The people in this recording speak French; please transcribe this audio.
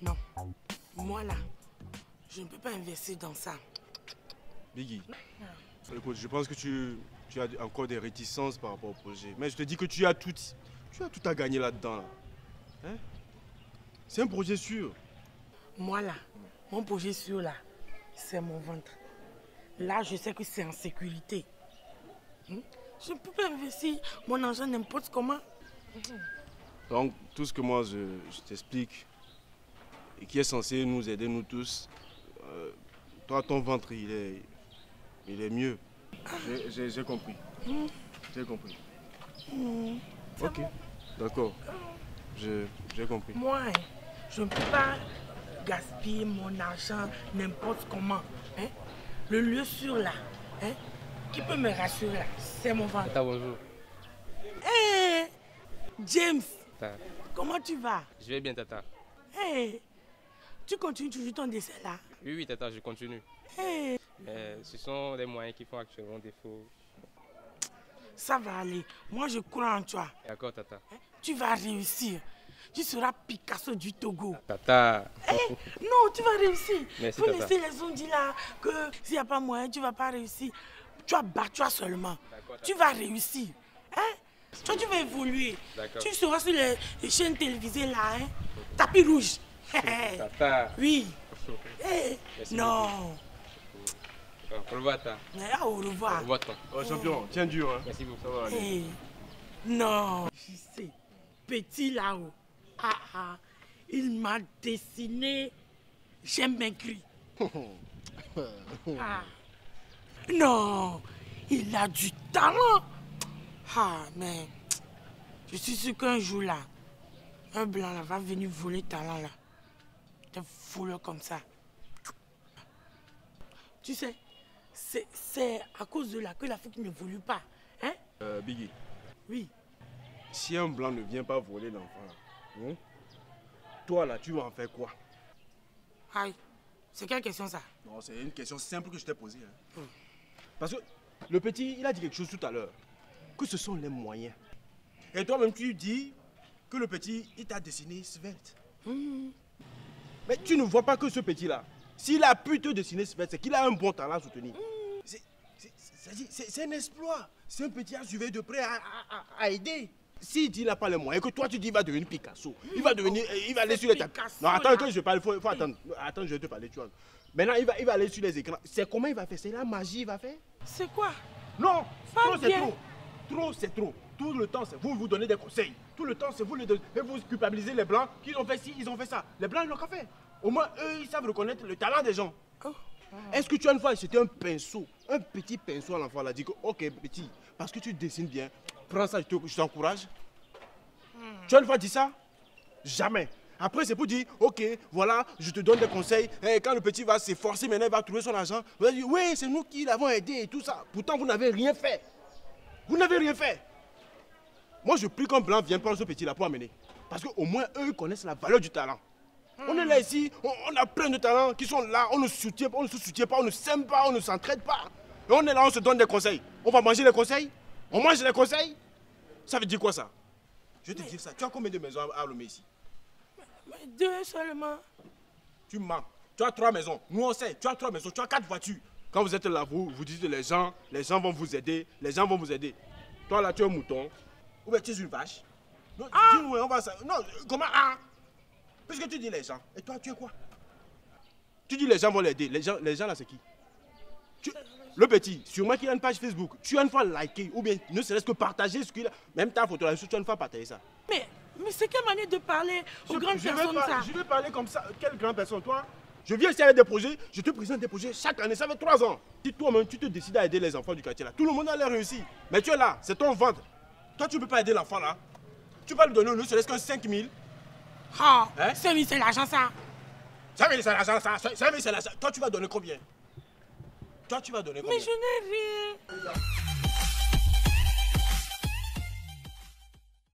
Non. Moi là, je ne peux pas investir dans ça. Biggie, écoute, je pense que tu, tu as encore des réticences par rapport au projet. Mais je te dis que tu as tout, tu as tout à gagner là-dedans. Là. Hein? C'est un projet sûr. Moi là, mon projet sûr là, c'est mon ventre. Là, je sais que c'est en sécurité. Hein? Je ne peux pas investir mon argent n'importe comment. Donc, tout ce que moi je, je t'explique et qui est censé nous aider, nous tous, euh, toi, ton ventre, il est, il est mieux. J'ai- compris. J'ai compris. Ok, d'accord. Je- J'ai compris. Moi, je ne peux pas gaspiller mon argent n'importe comment. hein. Le lieu sûr là, hein, qui peut me rassurer là, c'est mon ventre. Bonjour. Hé James, Tata, comment tu vas? Je vais bien, Tata. Hé Tu continues toujours ton dessin là? Oui, oui, Tata, je continue. Hé Mais ce sont les moyens qui font actuellement défaut. Ça va aller. Moi, je crois en toi. D'accord, Tata. Tu vas réussir. Tu seras Picasso du Togo. Tata, Eh, non, tu vas réussir. Merci, Faut Tata. laisser les ondits là que s'il n'y a pas moyen, tu ne vas pas réussir. Tu vas battre toi seulement. Tu vas réussir. Toi, tu vas évoluer. Tu seras sur les, les chaînes télévisées là. Hein? Tapis rouge. Tata. oui. Eh, Merci non. Au revoir, ah, au Au revoir. revoir, Tata. Oh, champion, tiens dur. Hein. Merci beaucoup. Ça va aller. Eh, non. Je sais. Petit là-haut. Ah, ah. Il m'a dessiné. J'aime m'écrit. Ah. Non, il a du talent. Ah, mais je suis sûr qu'un jour là, un blanc là va venir voler talent là. Te foule comme ça. Tu sais, c'est- à cause de là que l'Afrique n'évolue pas. Hein? Euh, Biggie, Oui. si un blanc ne vient pas voler l'enfant, là, hein, toi là, tu vas en faire quoi? Aïe, c'est quelle question ça? Non, c'est une question simple que je t'ai posée. hein. Parce que le petit, il a dit quelque chose tout à l'heure. Que ce sont les moyens. Et toi-même, tu dis que le petit, il t'a dessiné svelte. Mais tu ne vois pas que ce petit-là, s'il a pu te dessiner svelte, c'est qu'il a un bon talent à soutenir. C'est- c'est- un exploit. C'est un petit à suivre de près, à, à- à- à aider. S'il qu'il n'a pas les moyens, que toi tu dis qu'il va devenir Picasso, il va devenir, euh, il va aller sur les. Picasso, Non, attends que je parle, il faut, faut attendre. Attends, je vais te parler, tu vois. Maintenant, il va, il va aller sur les écrans. C'est comment il va faire? C'est la magie, il va faire? C'est quoi? Non, Pas trop c'est trop. Trop c'est trop. Tout le temps, c'est vous vous donnez des conseils. Tout le temps, c'est vous les. Et vous culpabilisez les blancs qui ont fait ci, ils ont fait ça. Les blancs, ils l'ont qu'à faire. Au moins, eux, ils savent reconnaître le talent des gens. Oh. Est-ce que tu as une fois acheté un pinceau, un petit pinceau à l'enfant, là, dit que, ok, petit, parce que tu dessines bien, prends ça, je te- je t'encourage. Tu as une fois dit ça? Jamais. Après, c'est pour dire, ok, voilà, je te donne des conseils. Et quand le petit va s'efforcer, maintenant, il va trouver son argent. Vous allez dire, oui, c'est nous qui l'avons aidé et tout ça. Pourtant, vous n'avez rien fait. Vous n'avez rien fait. Moi, je prie qu'un blanc vienne prendre ce petit-là pour amener. Parce qu'au moins, eux, ils connaissent la valeur du talent. On est là ici, on, on a plein de talents qui sont là, on ne soutient pas, on ne se soutient pas, on ne s'aime pas, on ne s'entraide pas. Et on est là, on se donne des conseils. On va manger les conseils? On mange les conseils? Ça veut dire quoi ça? Je vais te dire ça. Tu as combien de maisons à Lomé ici? Mais deux seulement. Tu mens. Tu as trois maisons. Nous on sait. Tu as trois maisons. Tu as quatre voitures. Quand vous êtes là, vous, vous dites les gens, les gens vont vous aider. Les gens vont vous aider. Toi là, tu es un mouton. Ou bien tu es une vache. Non, dis-nous, on va ça. Non, comment Ah? Puisque tu dis les gens. Et toi, tu es quoi? Tu dis les gens vont l'aider. Les gens, les gens là, c'est qui? Tu- Le petit, sûrement qu'il a une page Facebook. Tu as une fois liké ou bien ne serait-ce que partager ce qu'il a. Même ta photo là, tu as une fois partagé ça. Mais, mais c'est quelle manière de parler aux grandes je vais personnes pas- ça? Je vais parler comme ça. Quelle grande personne, toi? Je viens ici avec des projets, je te présente des projets chaque année, ça fait trois ans. Si toi-même tu te décides à aider les enfants du quartier là, tout le monde a l'air réussi. Mais tu es là, c'est ton ventre. Toi, tu ne peux pas aider l'enfant là. Tu vas lui donner ne serait-ce qu'un 5 000. Ah, Hein? c'est l'argent ça. 5 000 c'est l'argent, ça. 5 000 c'est l'argent. Toi, tu vas donner combien? Toi, tu vas donner combien? Mais je n'ai rien.